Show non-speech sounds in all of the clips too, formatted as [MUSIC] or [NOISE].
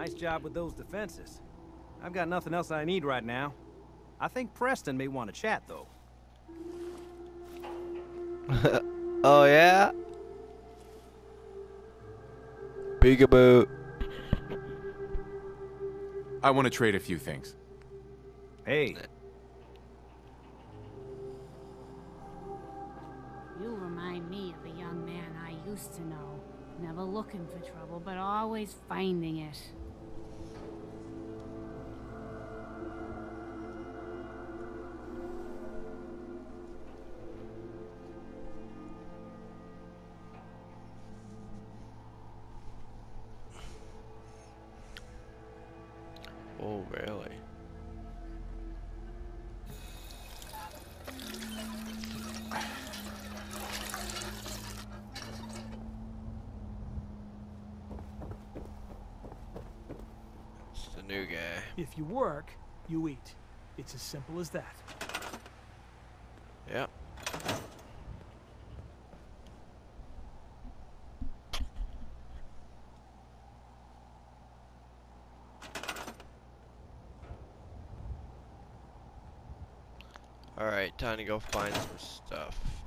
Nice job with those defenses. I've got nothing else I need right now. I think Preston may want to chat, though. [LAUGHS] oh, yeah? Peekaboo. I want to trade a few things. Hey, You remind me of a young man I used to know. Never looking for trouble, but always finding it. Simple as that. Yeah. Alright, time to go find some stuff.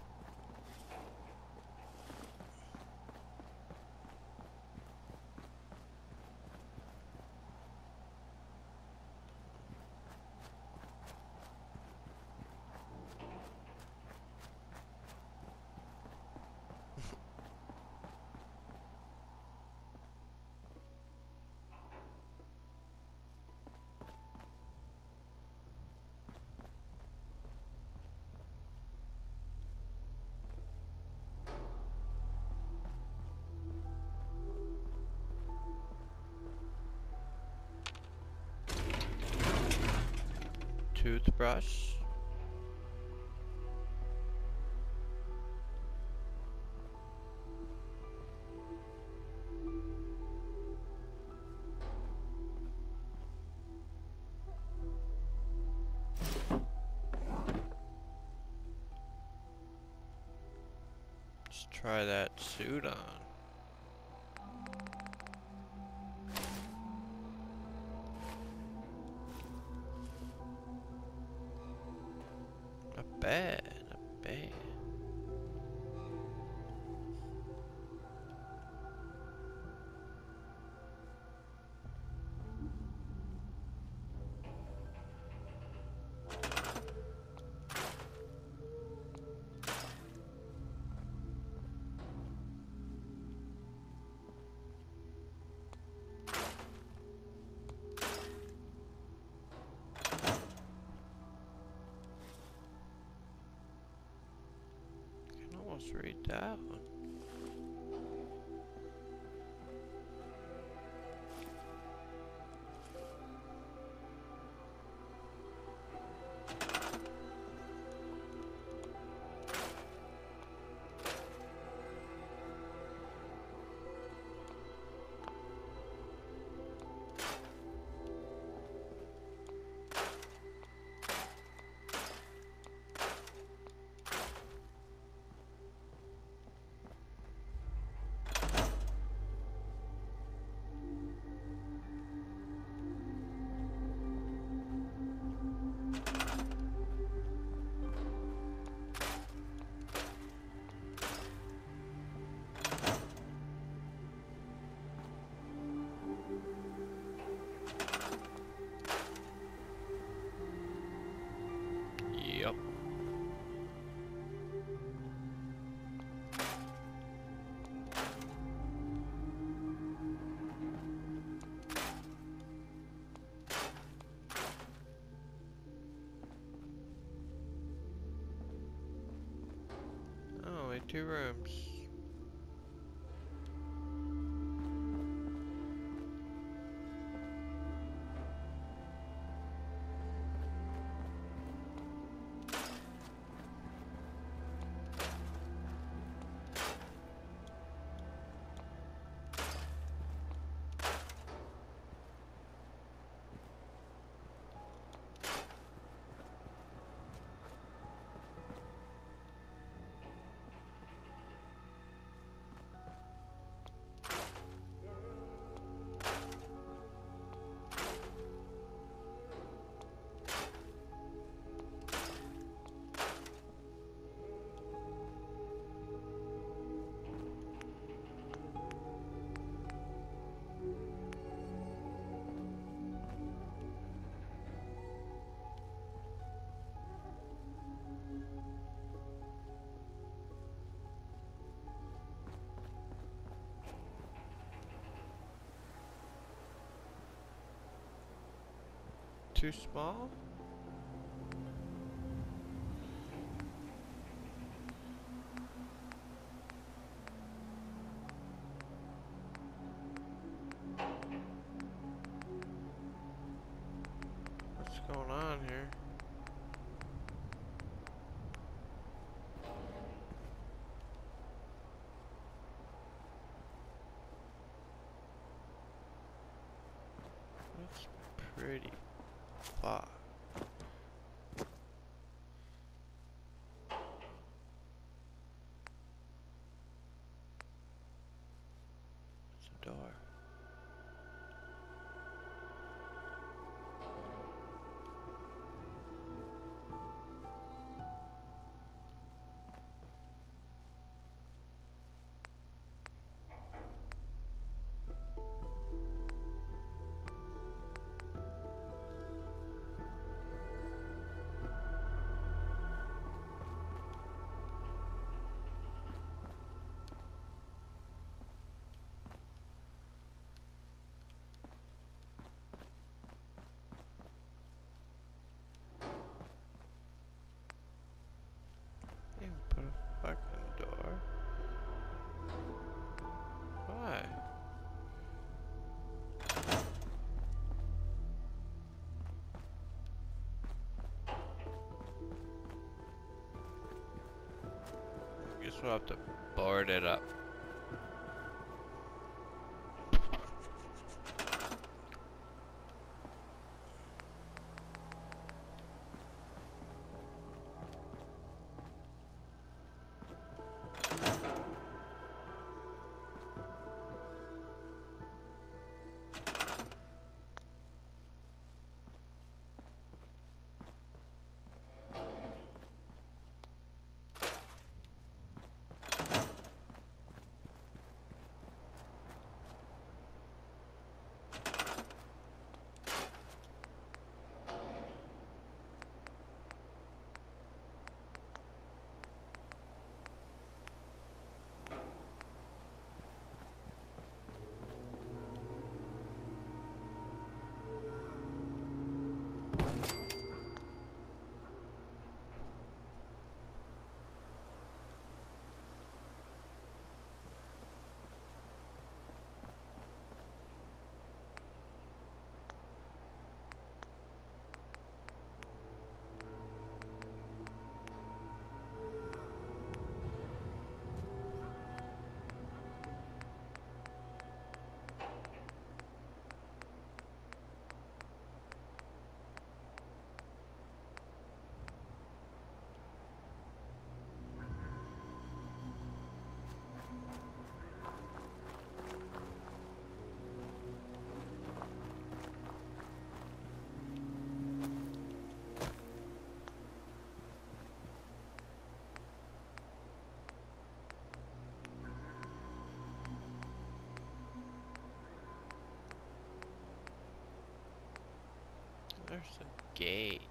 Toothbrush. Let's try that suit on. Almost read that one. Two rooms. Too small? Guess we'll have to board it up. There's a gate.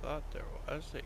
Thought there was a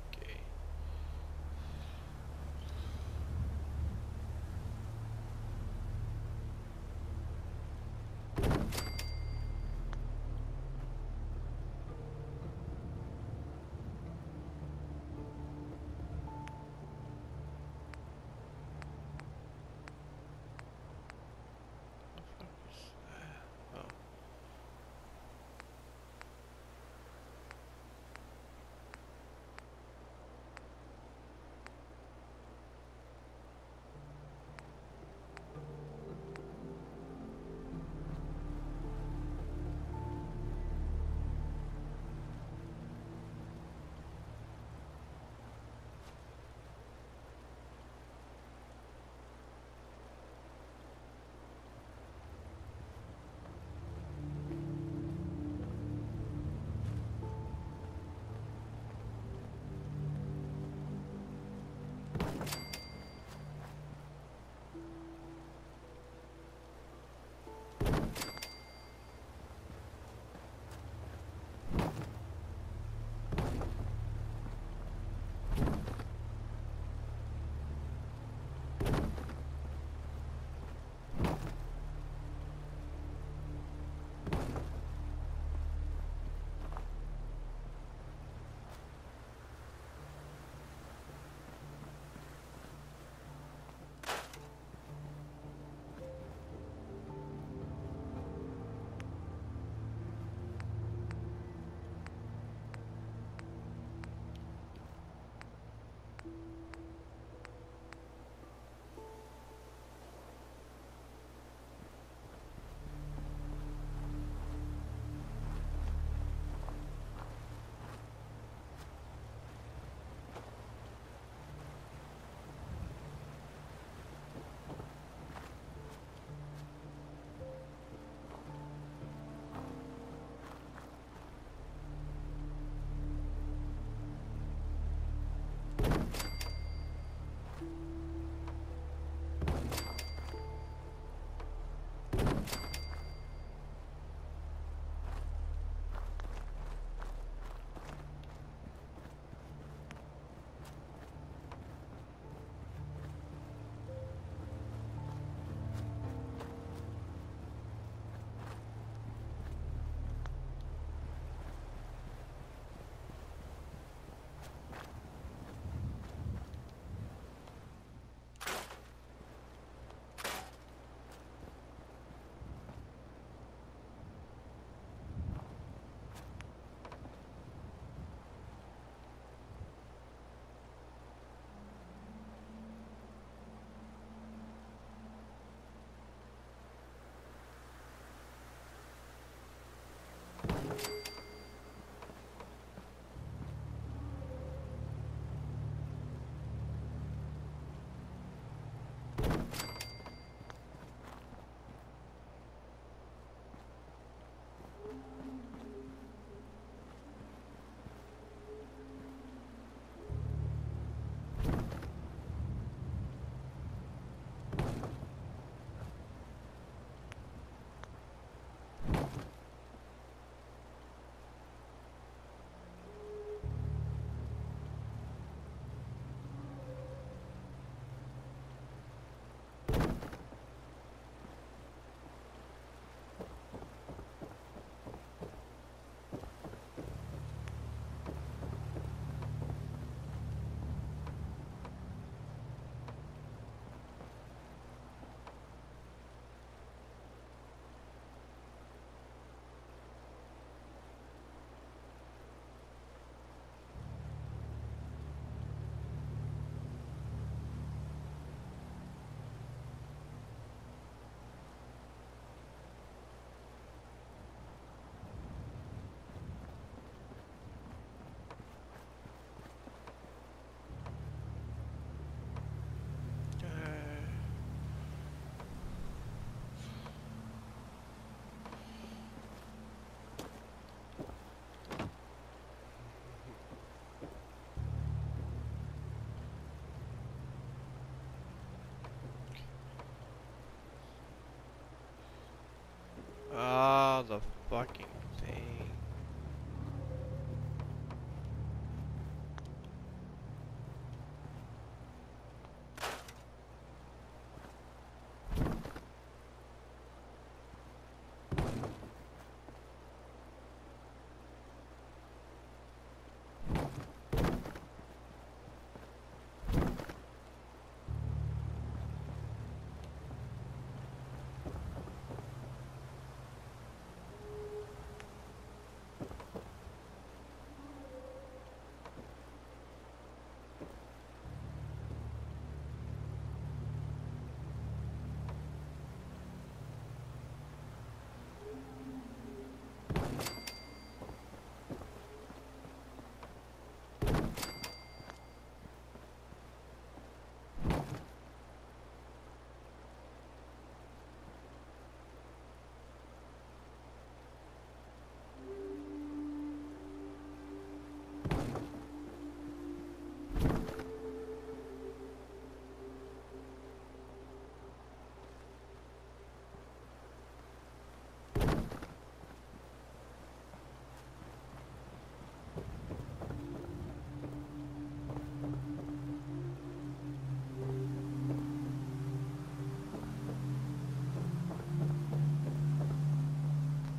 blocking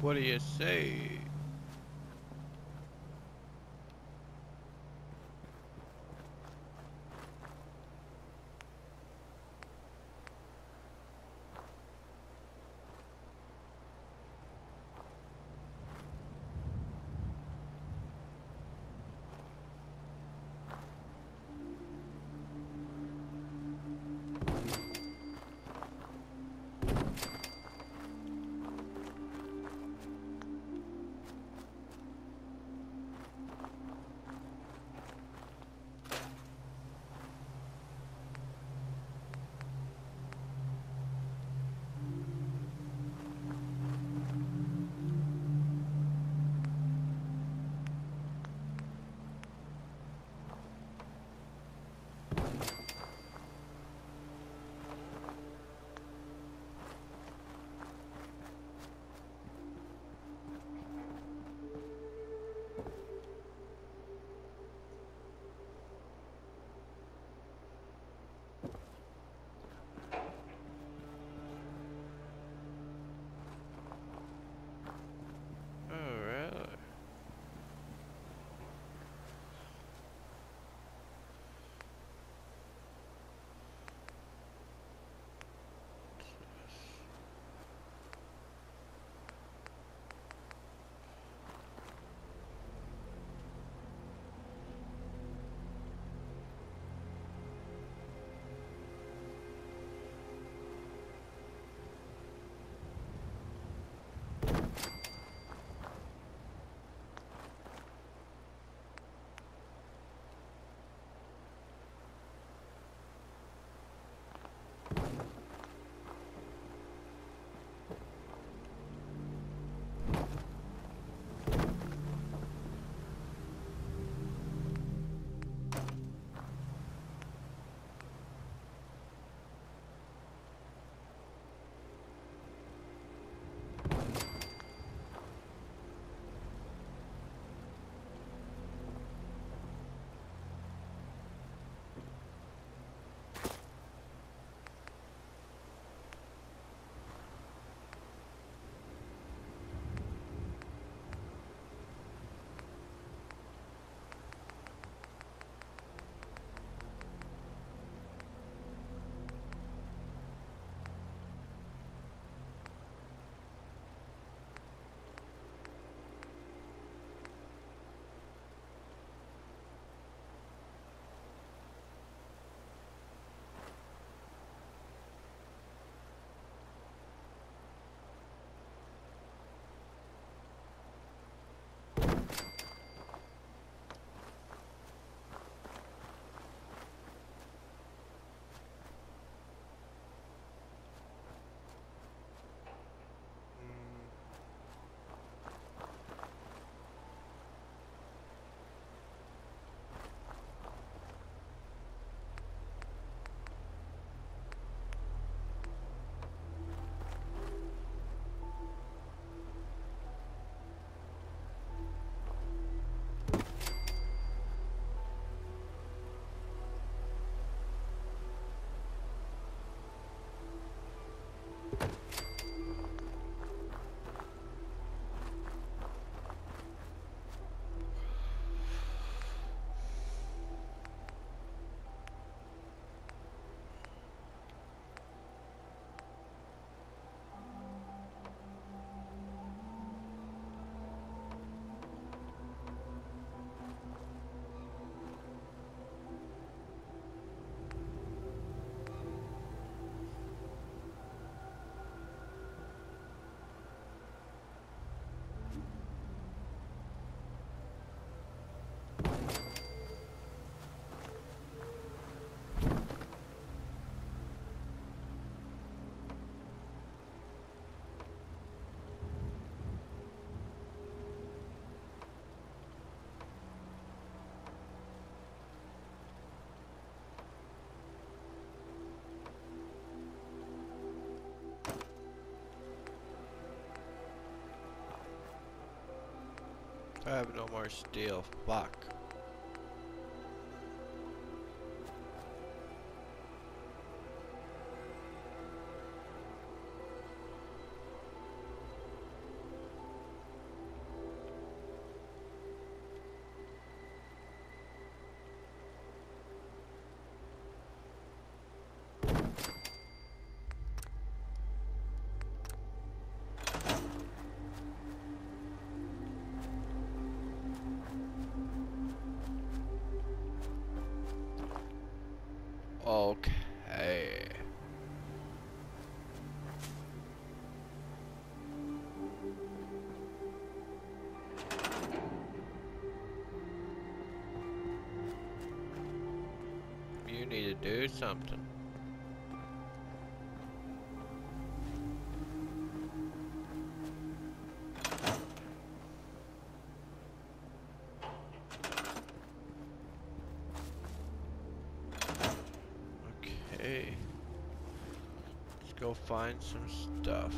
What do you say? I have no more steel. Fuck. Do something. Okay. Let's go find some stuff.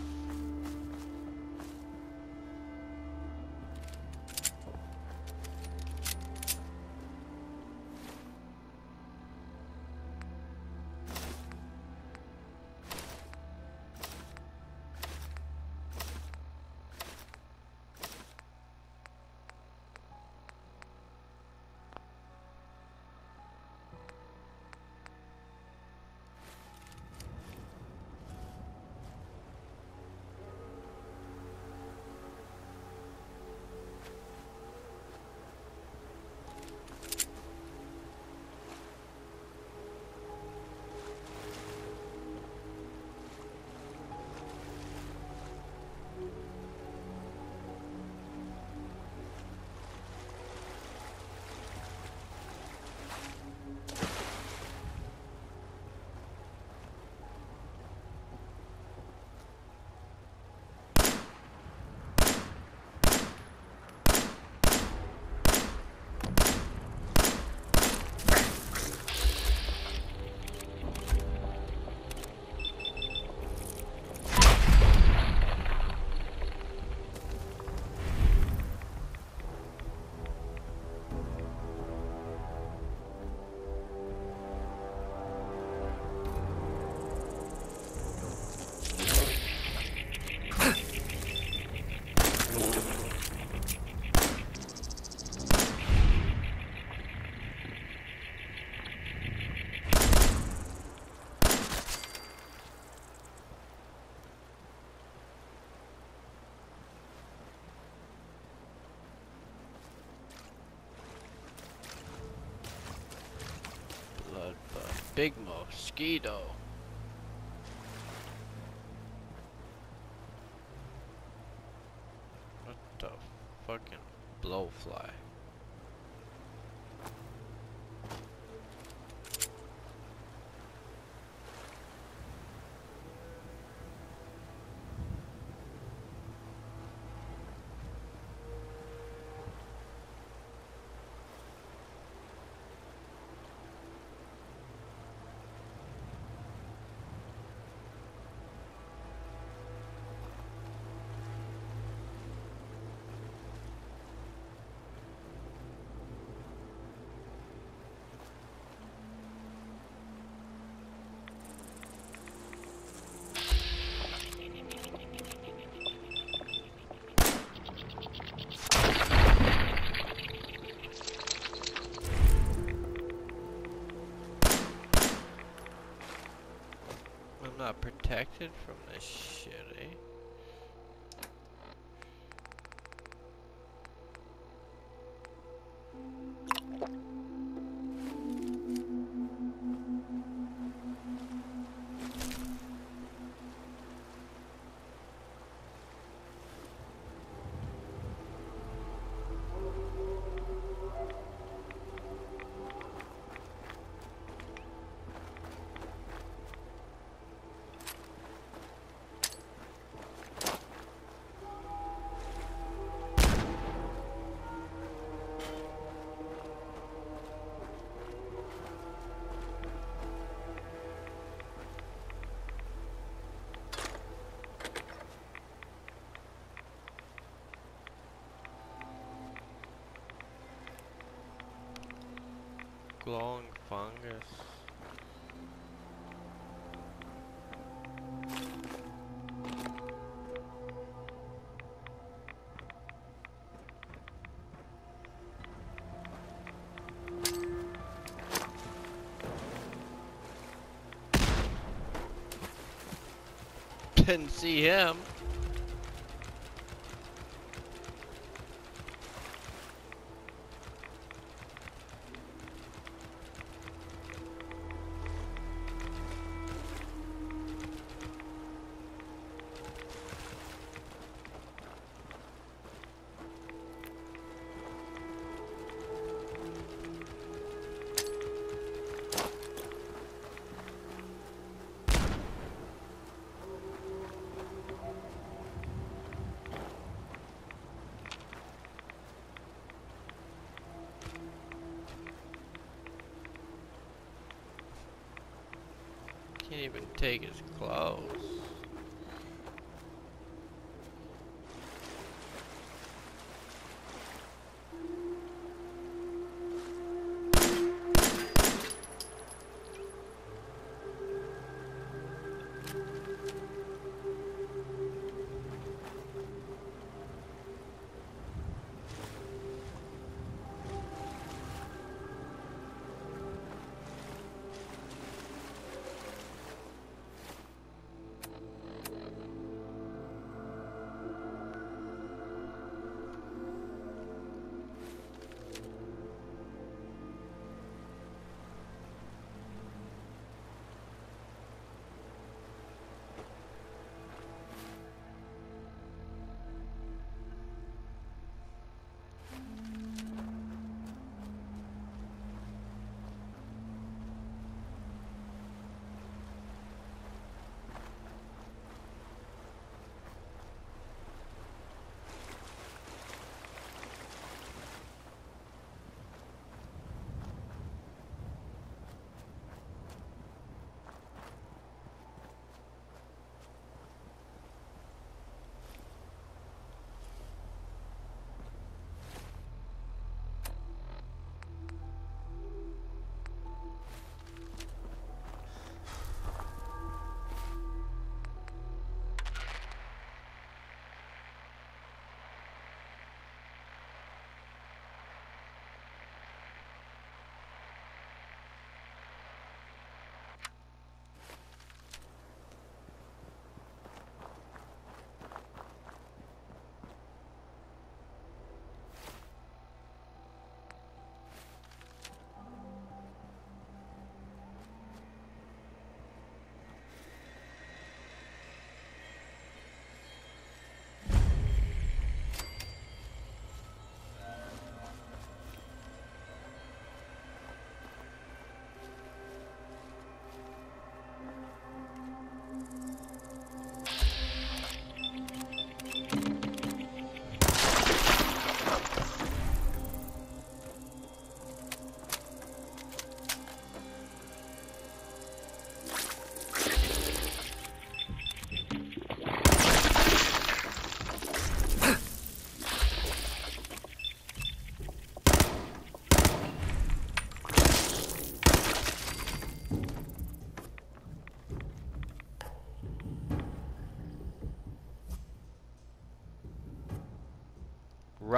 Big mosquito. What the fucking bloatfly? Protected from this glowing fungus. Didn't see him. Even take his clothes.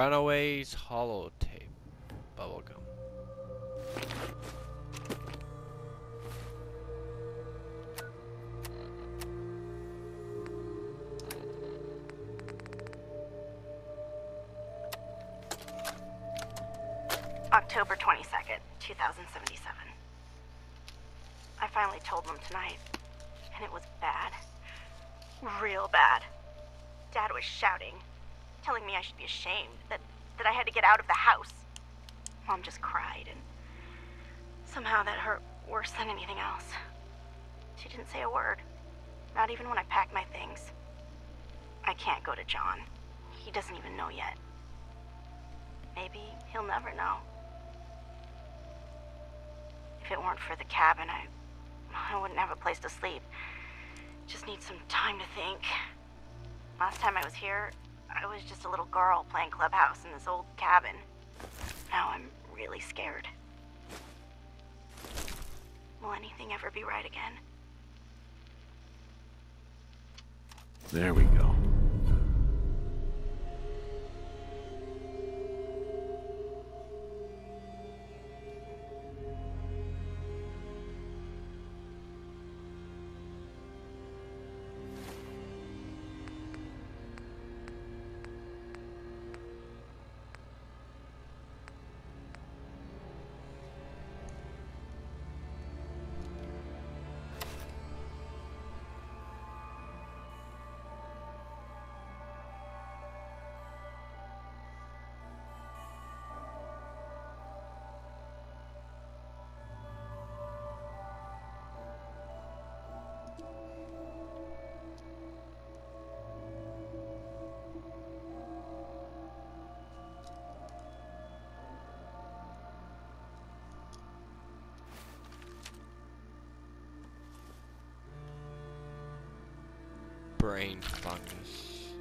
Runaways holotape. Bubblegum. October 22nd, 2077. I finally told them tonight, and it was bad. Real bad. Dad was shouting, I should be ashamed, that, that I had to get out of the house. Mom just cried, and somehow that hurt worse than anything else. She didn't say a word, not even when I packed my things. I can't go to John. He doesn't even know yet. Maybe he'll never know. If it weren't for the cabin, I, I wouldn't have a place to sleep. Just need some time to think. Last time I was here, I was just a little girl playing clubhouse in this old cabin. Now I'm really scared. Will anything ever be right again? There we go. Brain fungus.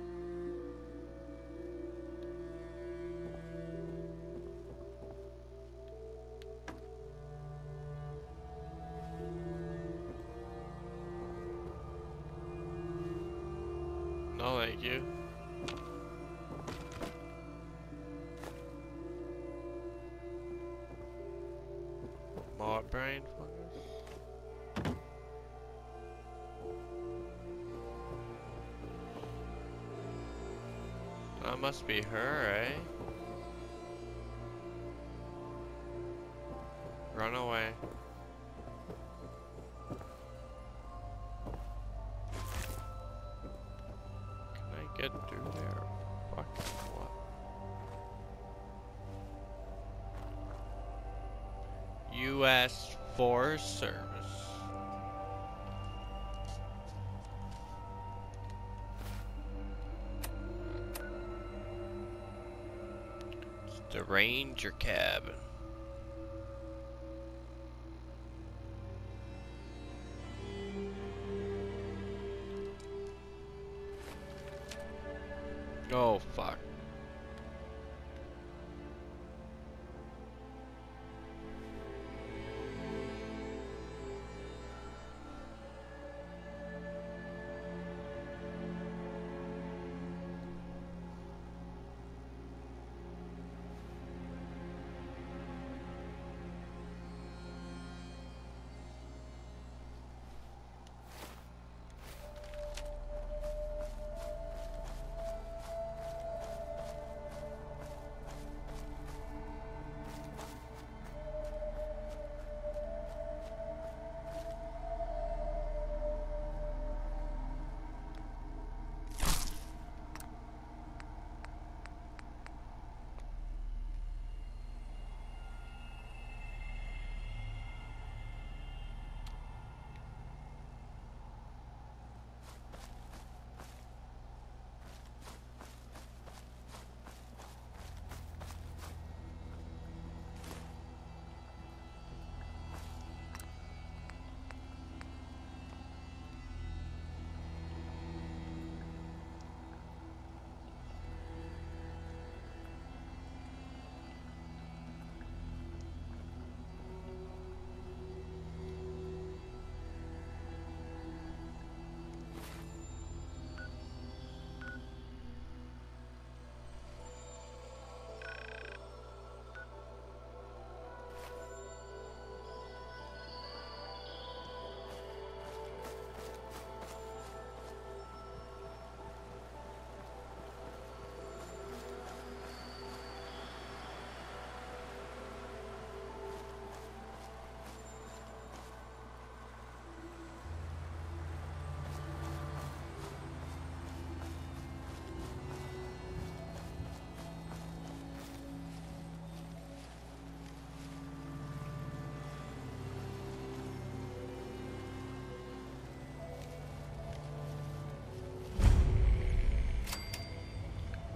No, thank you. That must be her, eh? Run away. Ranger cabin.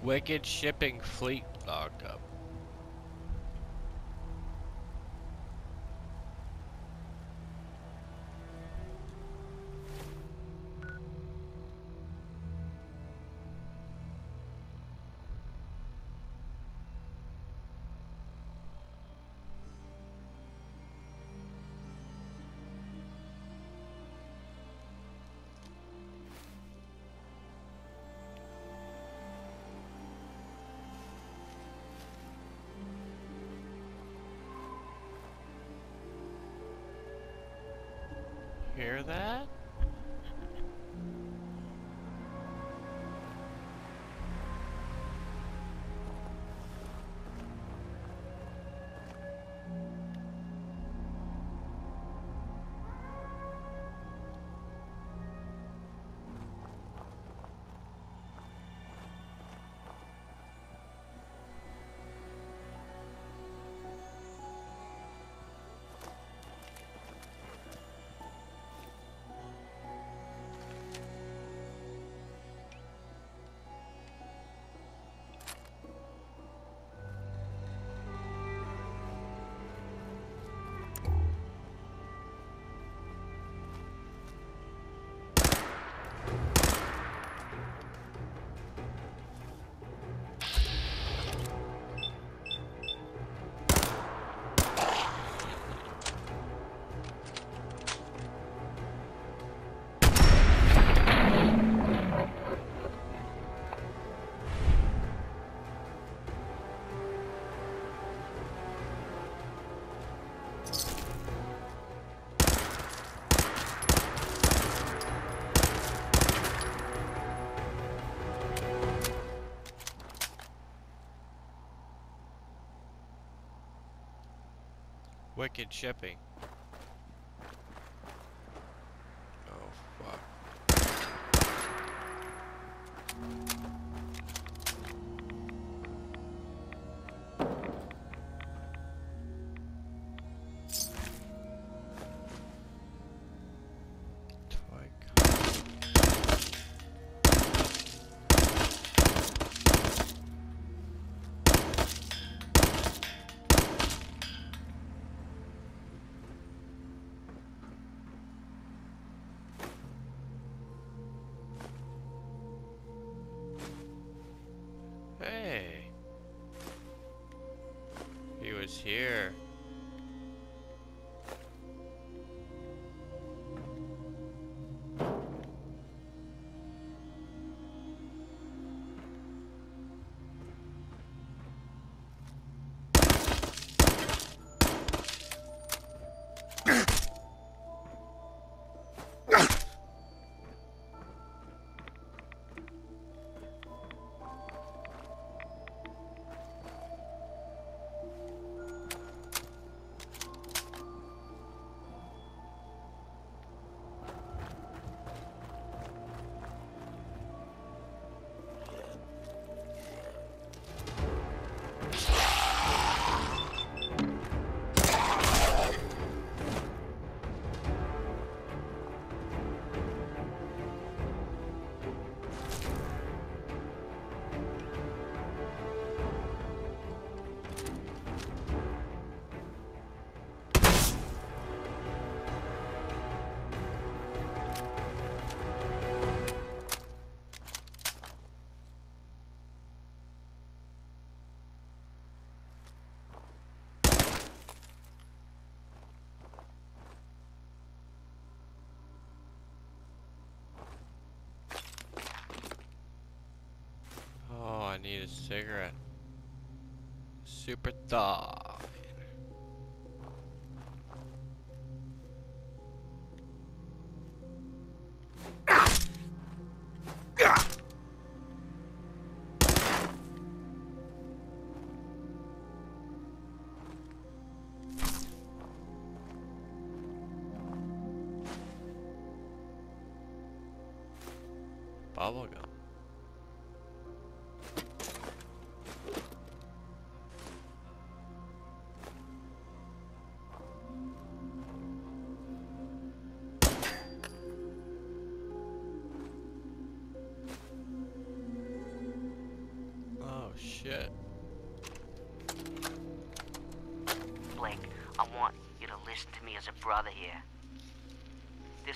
Wicked shipping fleet hear that? Wicked shipping. Cigarette. Super thaw.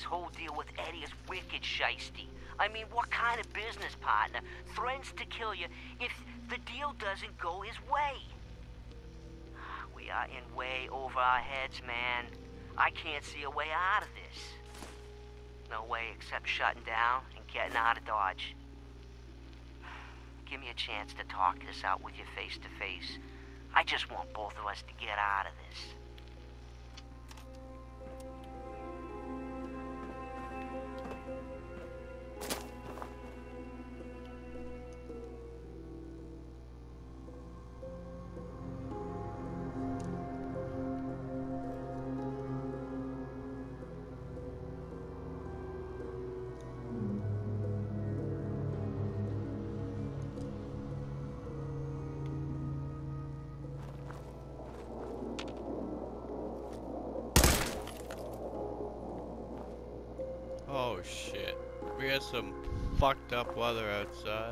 Whole deal with Eddie is wicked shisty. I mean, what kind of business partner threatens to kill you if the deal doesn't go his way? We are in way over our heads, man. I can't see a way out of this. No way except shutting down and getting out of Dodge. Give me a chance to talk this out with you face to face. I just want both of us to get out of this. Fucked up weather outside.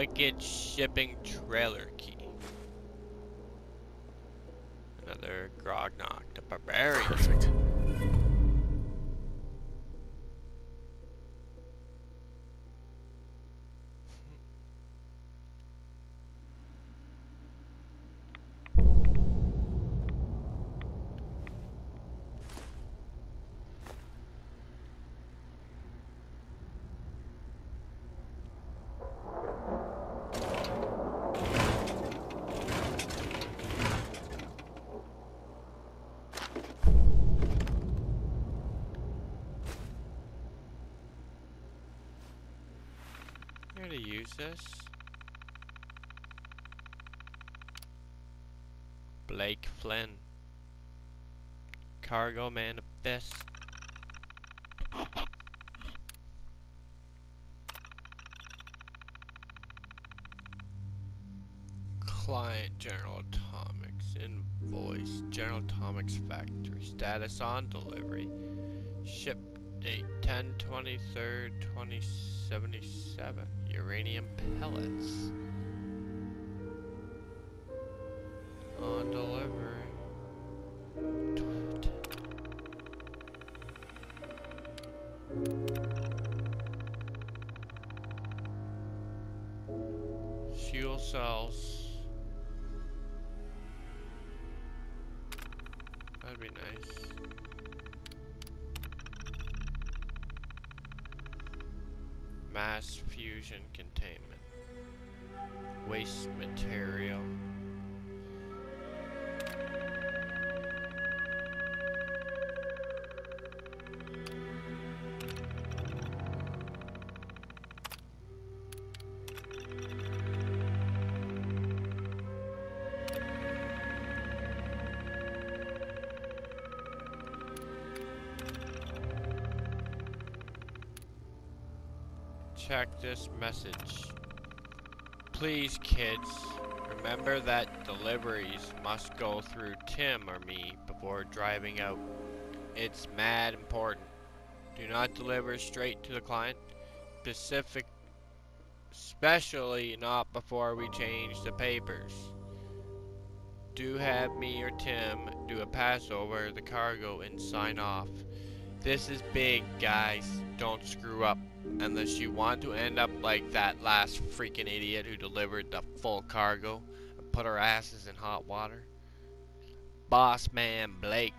Wicked shipping trailer Here to use this. Blake Flynn. Cargo man of manifest. Client General Atomics invoice General Atomics factory status on delivery ship date 10 23rd 2077 uranium pellets fusion containment. Waste material check this message. Please, kids, remember that deliveries must go through Tim or me before driving out. It's mad important. Do not deliver straight to the client, specific, especially not before we change the papers. Do have me or Tim do a pass over the cargo and sign off. This is big, guys. Don't screw up. Unless you want to end up like that last freaking idiot who delivered the full cargo and put our asses in hot water. Boss man Blake.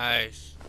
Nice.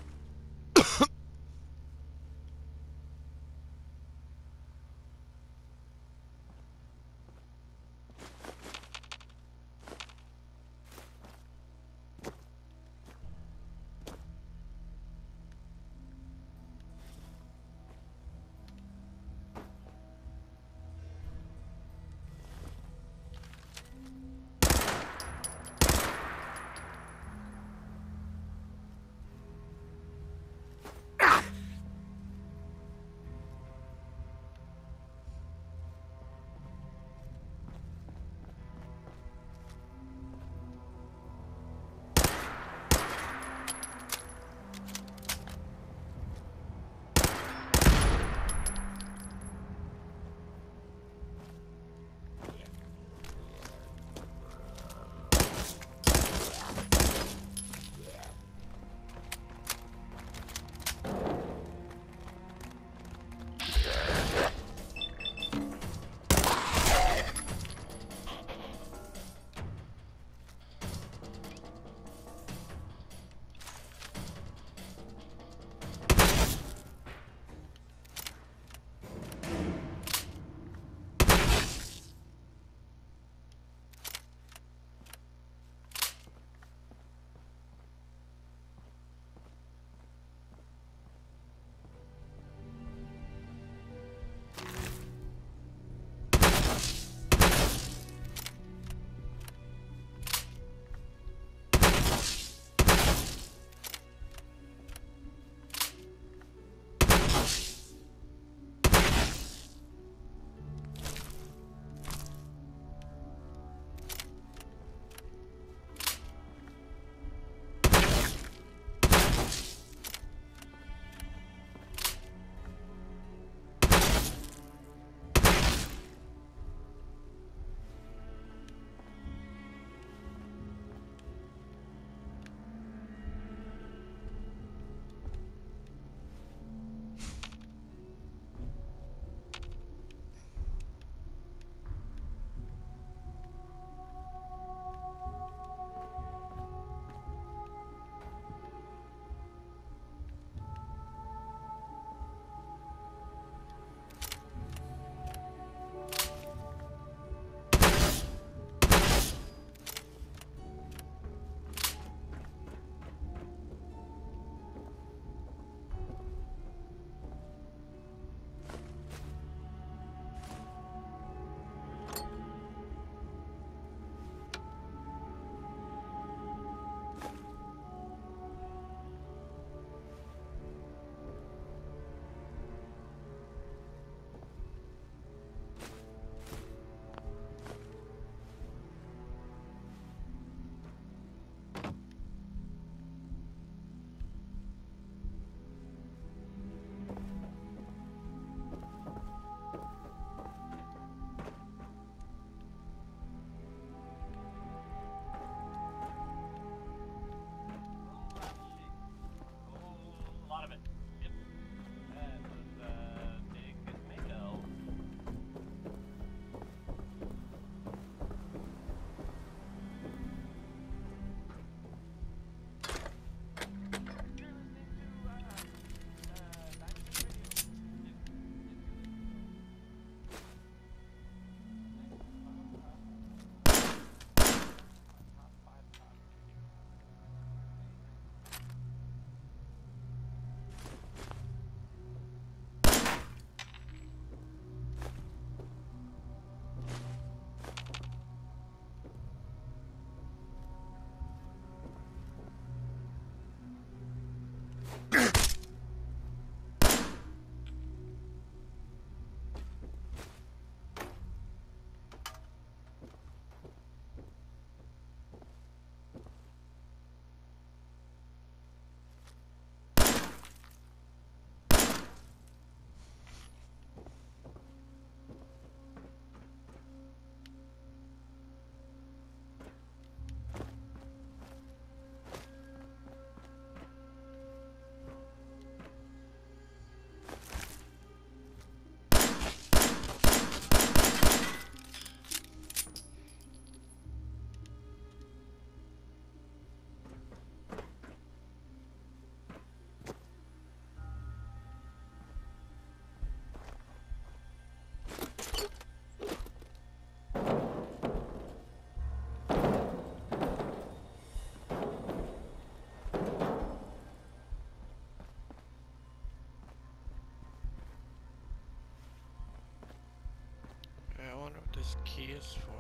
This key is for.